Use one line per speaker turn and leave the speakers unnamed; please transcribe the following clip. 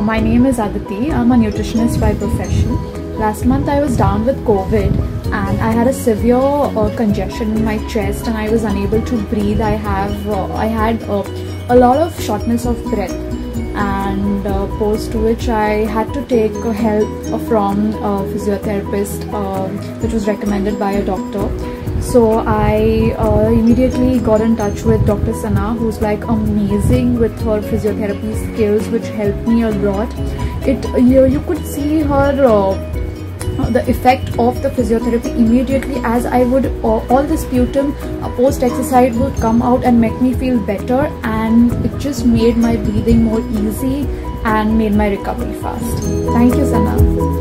my name is Aditi. I'm a nutritionist by profession. Last month I was down with COVID and I had a severe uh, congestion in my chest and I was unable to breathe. I have uh, I had uh, a lot of shortness of breath and uh, post which I had to take help from a physiotherapist uh, which was recommended by a doctor so I uh, immediately got in touch with Dr. Sana who's like amazing with her physiotherapy skills which helped me a lot it you, you could see her uh, the effect of the physiotherapy immediately as I would uh, all the sputum uh, post exercise would come out and make me feel better and it just made my breathing more easy and made my recovery fast. Thank you Sana.